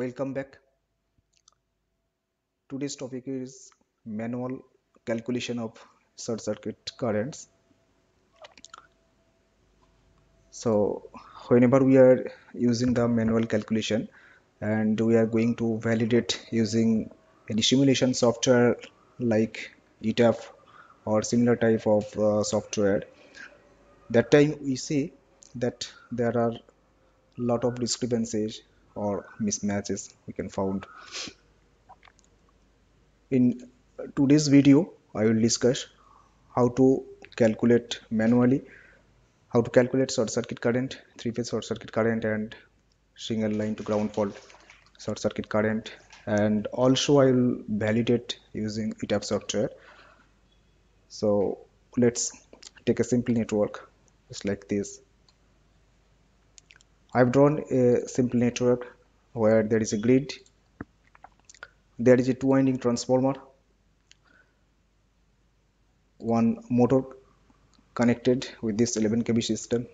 welcome back. Today's topic is manual calculation of short circuit currents. So whenever we are using the manual calculation and we are going to validate using any simulation software like ETAP or similar type of uh, software that time we see that there are lot of discrepancies or mismatches we can found. In today's video I will discuss how to calculate manually how to calculate short circuit current three-phase short circuit current and single line to ground fault short circuit current. And also I will validate using ETAP software. So let's take a simple network just like this I've drawn a simple network where there is a grid there is a two winding transformer one motor connected with this 11 kV system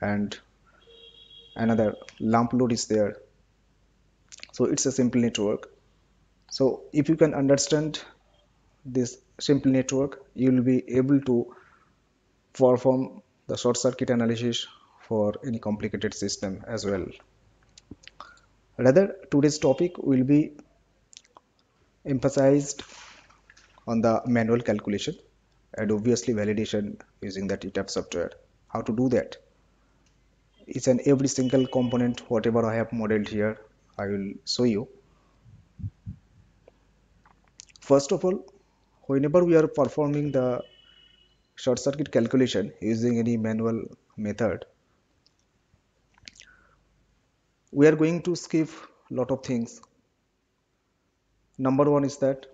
and another lamp load is there. So it's a simple network. So if you can understand this simple network you will be able to perform the short circuit analysis for any complicated system as well. Rather today's topic will be emphasized on the manual calculation and obviously validation using that ETAP software. How to do that? Each and every single component whatever I have modeled here I will show you. First of all whenever we are performing the short circuit calculation using any manual method we are going to skip lot of things. Number one is that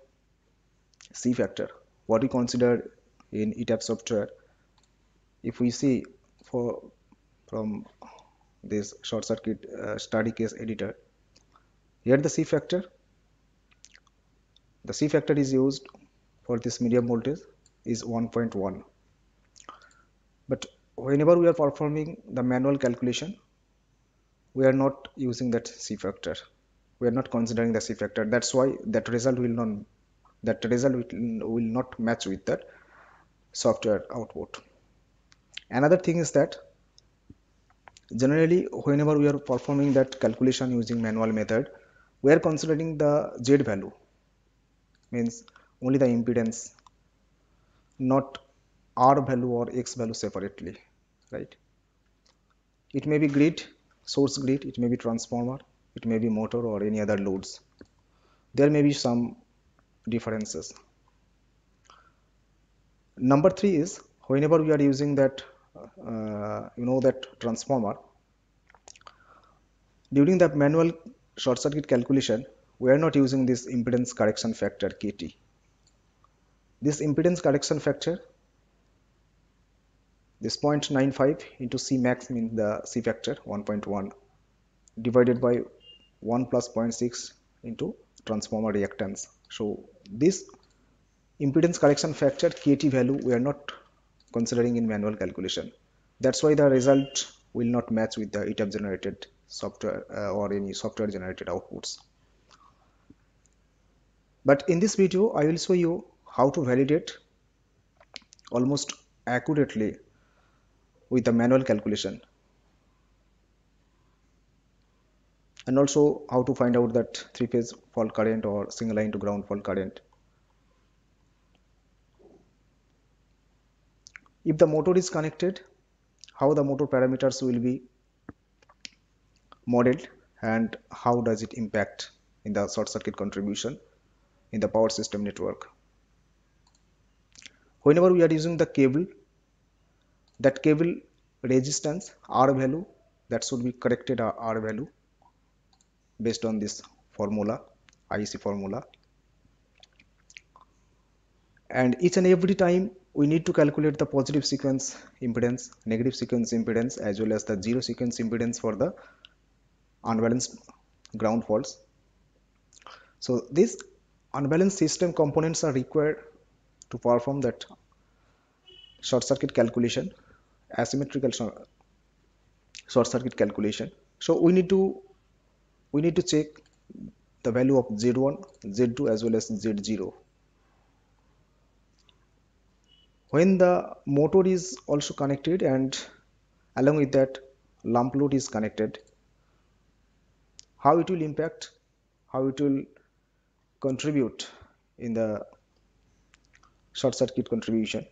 C factor. What we consider in ETAP software if we see for from this short circuit uh, study case editor here the C factor the C factor is used for this medium voltage is 1.1 but whenever we are performing the manual calculation we are not using that C factor. We are not considering the C factor. That's why that result will not that result will, not match with that software output. Another thing is that generally whenever we are performing that calculation using manual method we are considering the Z value. Means only the impedance not R value or X value separately right? It may be grid source grid it may be transformer it may be motor or any other loads. There may be some differences. Number three is whenever we are using that uh, you know that transformer during the manual short circuit calculation we are not using this impedance correction factor KT this impedance correction factor this 0.95 into C max means the C factor 1.1 divided by 1 plus 0.6 into transformer reactance. So this impedance correction factor KT value we are not considering in manual calculation. That's why the result will not match with the ETAP generated software uh, or any software generated outputs. But in this video I will show you how to validate almost accurately with the manual calculation. And also how to find out that three phase fault current or single line to ground fault current. If the motor is connected how the motor parameters will be modeled and how does it impact in the short circuit contribution in the power system network. Whenever we are using the cable that cable resistance R value that should be corrected uh, R value based on this formula IEC formula. And each and every time we need to calculate the positive sequence impedance negative sequence impedance as well as the zero sequence impedance for the unbalanced ground faults. So these unbalanced system components are required to perform that short circuit calculation asymmetrical short circuit calculation so we need to we need to check the value of Z1, Z2 as well as Z0. When the motor is also connected and along with that lump load is connected, how it will impact, how it will contribute in the short circuit contribution.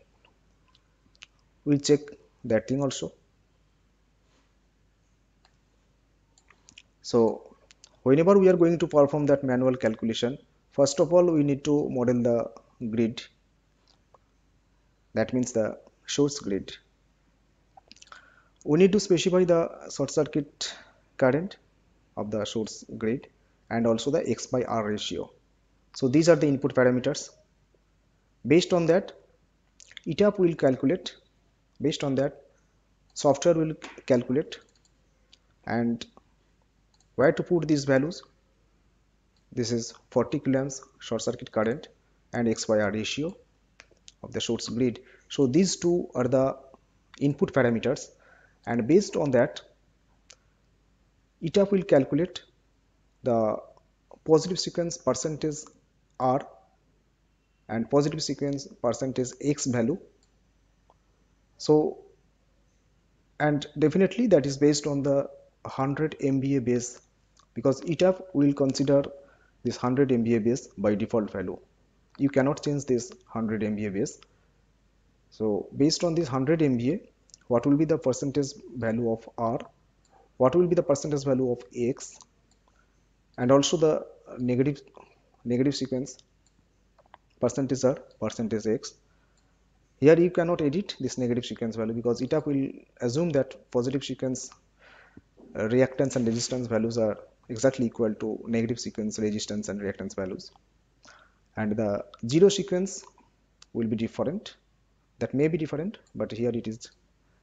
We'll check that thing also. So whenever we are going to perform that manual calculation first of all we need to model the grid. That means the source grid. We need to specify the short circuit current of the source grid and also the x by r ratio. So these are the input parameters. Based on that ETAP will calculate based on that software will calculate and where to put these values. This is 40 coulombs short circuit current and x by r ratio of the source grid. So these two are the input parameters and based on that ETAP will calculate the positive sequence percentage R and positive sequence percentage X value so and definitely that is based on the 100 MVA base because ETAP will consider this 100 MVA base by default value. You cannot change this 100 MVA base. So based on this 100 MVA what will be the percentage value of R? What will be the percentage value of X? And also the negative negative sequence percentage R percentage X here you cannot edit this negative sequence value because ETAP will assume that positive sequence uh, reactance and resistance values are exactly equal to negative sequence resistance and reactance values. And the zero sequence will be different. That may be different but here it is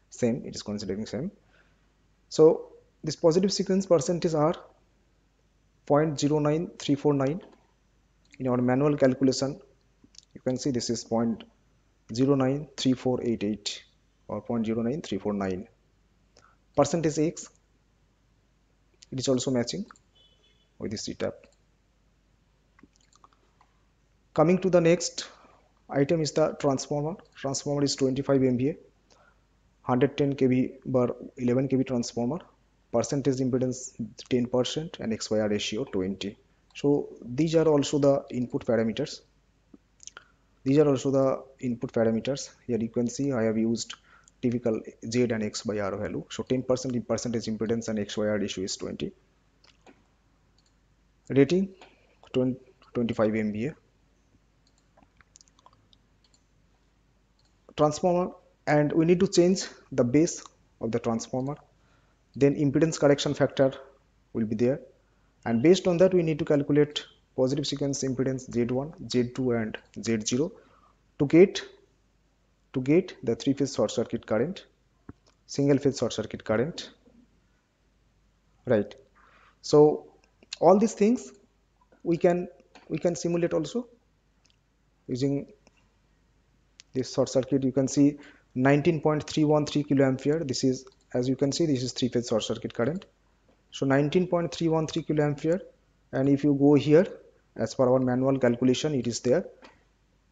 same. It is considering same. So this positive sequence percentage are 0.09349 in our manual calculation you can see this is 0.093488 or 0.09349 percentage x it is also matching with this ETAP. Coming to the next item is the transformer. Transformer is 25 MVA, 110 kV bar 11 kV transformer, percentage impedance 10% and X by R ratio 20. So these are also the input parameters. These are also the input parameters. Here you can see I have used typical Z and X by R value. So 10% in percentage impedance and X by R ratio is 20 rating 25 MVA transformer and we need to change the base of the transformer then impedance correction factor will be there and based on that we need to calculate positive sequence impedance Z1 Z2 and Z0 to get to get the three phase short circuit current single phase short circuit current right. So all these things we can we can simulate also using this short circuit. You can see 19.313 kiloampere. This is as you can see this is three phase short circuit current. So 19.313 kiloampere. And if you go here as per our manual calculation it is there.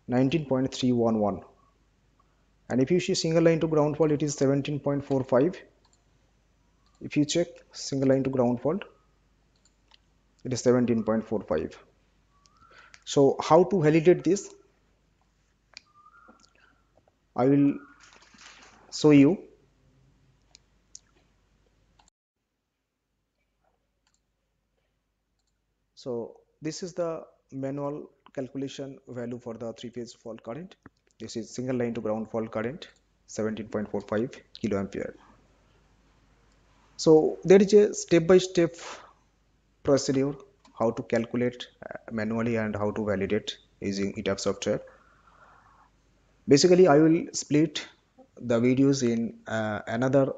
19.311 and if you see single line to ground fault it is 17.45 if you check single line to ground fault it is 17.45 so how to validate this? I will show you. So this is the manual calculation value for the three-phase fault current. This is single line to ground fault current 17.45 kiloampere. So there is a step-by-step procedure how to calculate uh, manually and how to validate using ETAP software. Basically I will split the videos in uh, another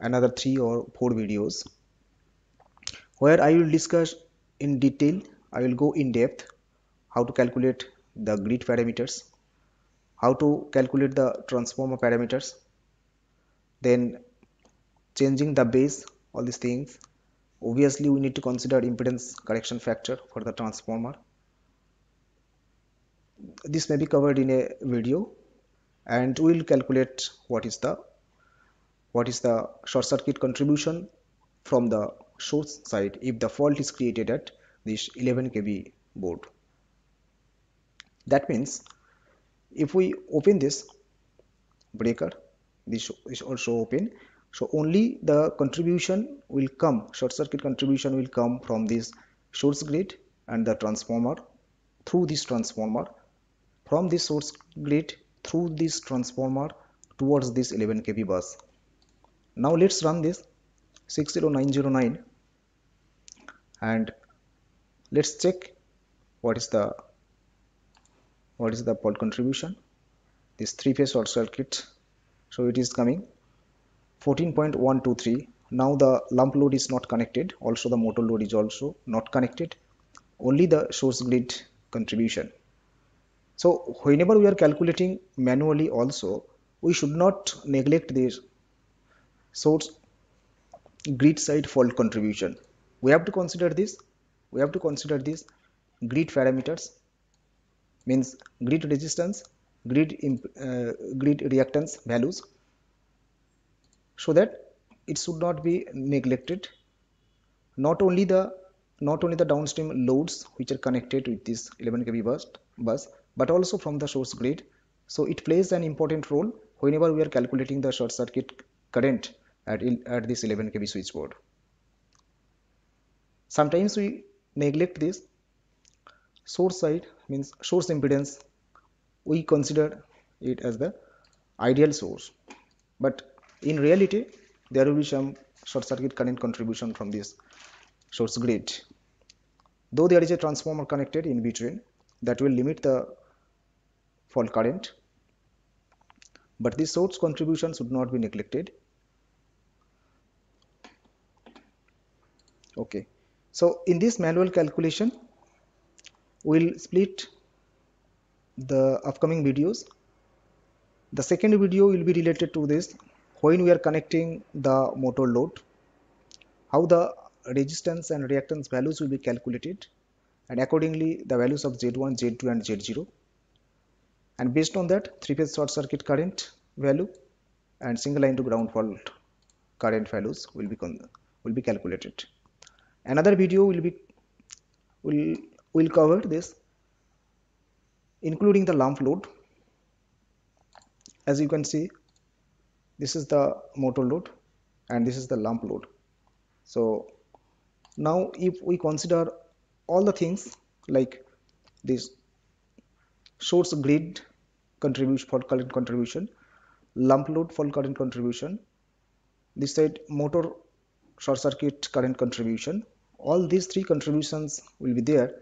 another three or four videos where I will discuss in detail I will go in depth how to calculate the grid parameters how to calculate the transformer parameters then changing the base all these things. Obviously we need to consider impedance correction factor for the transformer. This may be covered in a video and we'll calculate what is the what is the short circuit contribution from the source side. If the fault is created at this 11 kV board. That means if we open this breaker this is also open so only the contribution will come short circuit contribution will come from this source grid and the transformer through this transformer from this source grid through this transformer towards this 11 kV bus. Now let's run this 60909 and let's check what is the what is the fault contribution. This three phase short circuit so it is coming. 14.123 now the lump load is not connected. Also the motor load is also not connected. Only the source grid contribution. So whenever we are calculating manually also we should not neglect this source grid side fault contribution. We have to consider this we have to consider these grid parameters means grid resistance grid uh, grid reactance values so that it should not be neglected. Not only the not only the downstream loads which are connected with this 11 kV bus, bus but also from the source grid. So it plays an important role whenever we are calculating the short circuit current at, at this 11 kV switchboard. Sometimes we neglect this. Source side means source impedance. We consider it as the ideal source. But in reality there will be some short circuit current contribution from this source grid. Though there is a transformer connected in between that will limit the fault current. But this source contribution should not be neglected. Okay so in this manual calculation we'll split the upcoming videos. The second video will be related to this when we are connecting the motor load how the resistance and reactance values will be calculated and accordingly the values of Z1, Z2 and Z0 and based on that three phase short circuit current value and single line to ground fault current values will be will be calculated another video will be will will cover this including the lump load. As you can see this is the motor load and this is the lump load. So now if we consider all the things like this source grid contribution for current contribution lump load for current contribution this side motor short circuit current contribution all these three contributions will be there.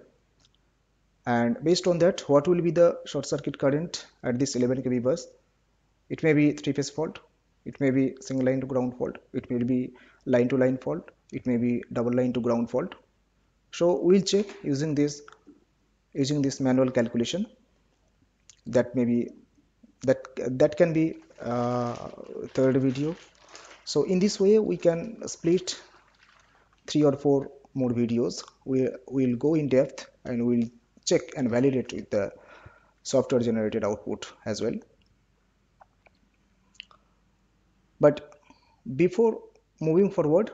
And based on that what will be the short circuit current at this 11 kV bus? It may be three phase fault. It may be single line to ground fault. It may be line to line fault. It may be double line to ground fault. So we'll check using this using this manual calculation. That may be that that can be uh, third video. So in this way we can split three or four more videos. We will go in depth and we'll check and validate with the software generated output as well. But before moving forward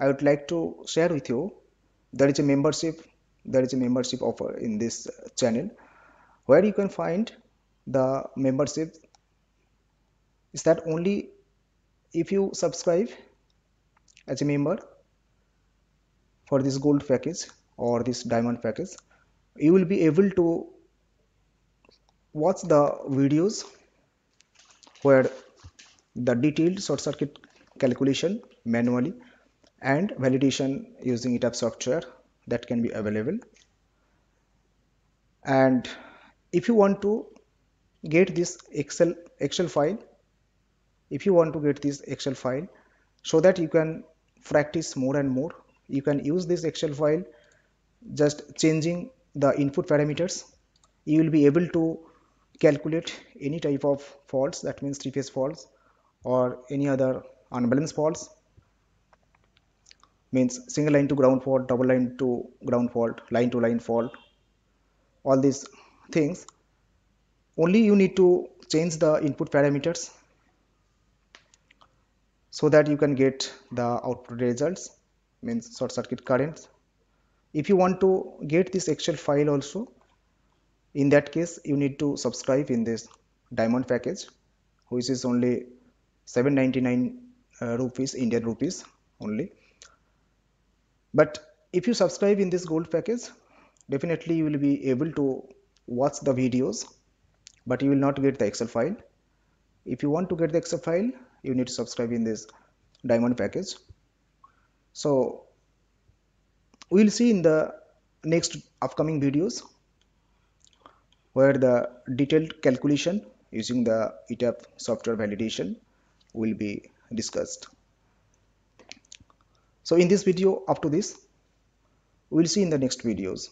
I would like to share with you there is a membership there is a membership offer in this channel where you can find the membership. Is that only if you subscribe as a member for this gold package or this diamond package you will be able to watch the videos where the detailed short circuit calculation manually and validation using ETAP software that can be available. And if you want to get this excel excel file if you want to get this excel file so that you can practice more and more you can use this excel file just changing the input parameters. You will be able to calculate any type of faults that means three phase faults or any other unbalanced faults. Means single line to ground fault double line to ground fault line to line fault all these things. Only you need to change the input parameters so that you can get the output results means short circuit currents. If you want to get this excel file also in that case you need to subscribe in this diamond package which is only 799 uh, rupees indian rupees only. But if you subscribe in this gold package definitely you will be able to watch the videos but you will not get the excel file. If you want to get the excel file you need to subscribe in this diamond package so we will see in the next upcoming videos where the detailed calculation using the ETAP software validation will be discussed. So in this video up to this we'll see in the next videos